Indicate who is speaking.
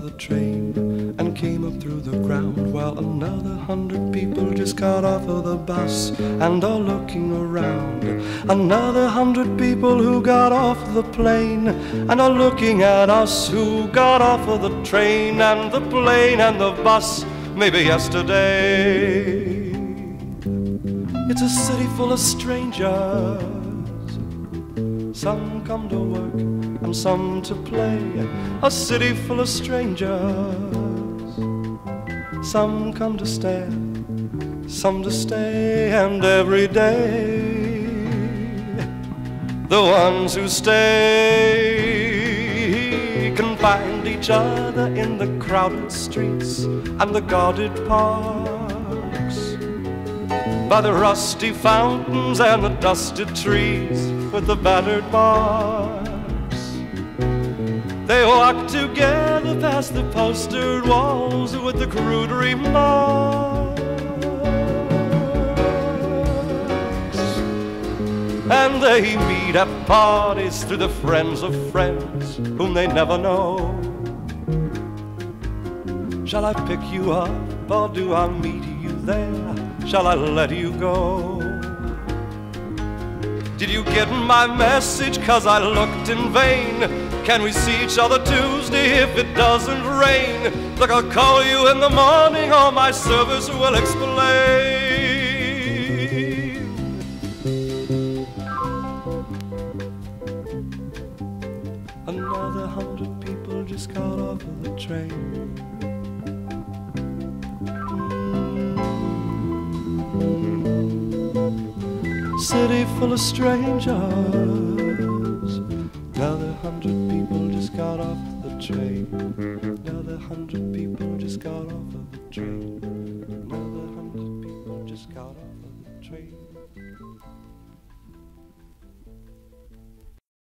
Speaker 1: the train and came up through the ground. While another hundred people just got off of the bus and are looking around. Another hundred people who got off the plane and are looking at us who got off of the train and the plane and the bus maybe yesterday. It's a city full of strangers. Some come to work and some to play. A city full of strangers. Some come to stay, some to stay, and every day the ones who stay can find each other in the crowded streets and the guarded parks. By the rusty fountains and the dusted trees with the battered barks. They walk together past the postered walls with the crude remarks. And they meet at parties through the friends of friends whom they never know. Shall I pick you up or do I meet you there? Shall I let you go? Did you get my message? Cause I looked in vain. Can we see each other Tuesday if it doesn't rain? Look, I'll call you in the morning, or my service will explain. Another hundred people just got off of the train. City full of strangers. Another hundred people just got off the train. Another hundred people just got off of the train. Another hundred people just got off of the train.